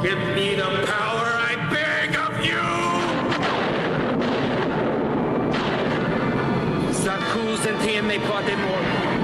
Give me the power I beg of you! Sakus and TM, they plotted more.